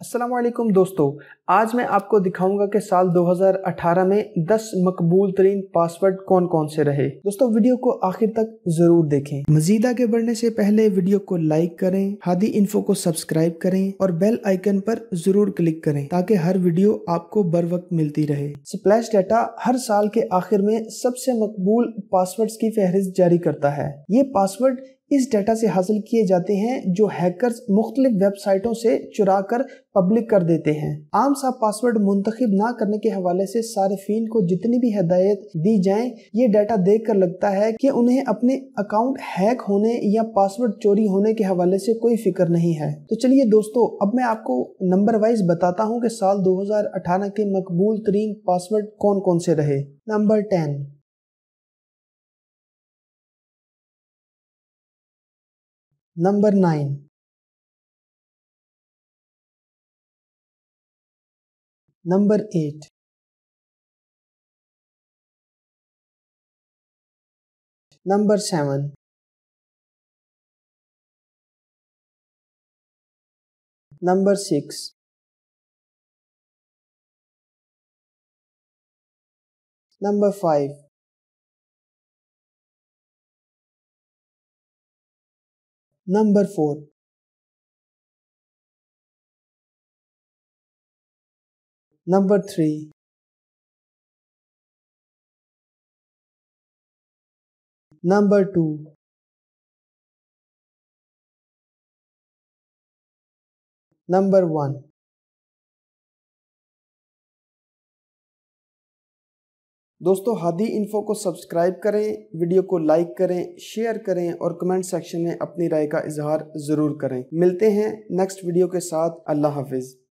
السلام علیکم دوستو، آج میں آپ کو دکھاؤں گا کہ سال 2018 میں 10 مقبول ترین پاسورڈ کون کون سے رہے۔ دوستو، ویڈیو کو آخر تک ضرور دیکھیں۔ مزید آگے بڑھنے سے پہلے ویڈیو کو لائک کریں، ہادی انفو کو سبسکرائب کریں اور بیل آئیکن پر ضرور کلک کریں تاکہ ہر ویڈیو آپ کو بر وقت ملتی رہے۔ سپلیش ڈیٹا ہر سال کے آخر میں سب سے مقبول پاسورڈز کی فہرست جاری کرتا ہے۔ یہ پاسورڈ اس ڈیٹا سے حاصل کیے جاتے ہیں جو ہیکرز مختلف ویب سائٹوں سے چرا کر پبلک کر دیتے ہیں۔ عام سا پاسورڈ منتخب نہ کرنے کے حوالے سے صارفین کو جتنی بھی ہدایت دی جائیں، یہ ڈیٹا دیکھ کر لگتا ہے کہ انہیں اپنے اکاؤنٹ ہیک ہونے یا پاسورڈ چوری ہونے کے حوالے سے کوئی فکر نہیں ہے۔ تو چلیے دوستو، اب میں آپ کو نمبر وائز بتاتا ہوں کہ سال 2018 کے مقبول ترین پاسورڈ کون کون سے رہے۔ Number 10 Number 9. Number 8. Number 7. Number 6. Number 5. Number 4. Number 3. Number 2. Number 1. دوستو، ہادی انفو کو سبسکرائب کریں، ویڈیو کو لائک کریں، شیئر کریں اور کمنٹ سیکشن میں اپنی رائے کا اظہار ضرور کریں۔ ملتے ہیں نیکسٹ ویڈیو کے ساتھ۔ اللہ حافظ۔